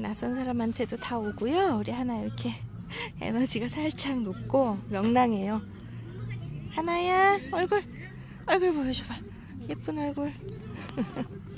낯선 사람한테도 다 오고요. 우리 하나 이렇게 에너지가 살짝 높고 명랑해요. 하나야 얼굴 얼굴 보여줘봐. 예쁜 얼굴.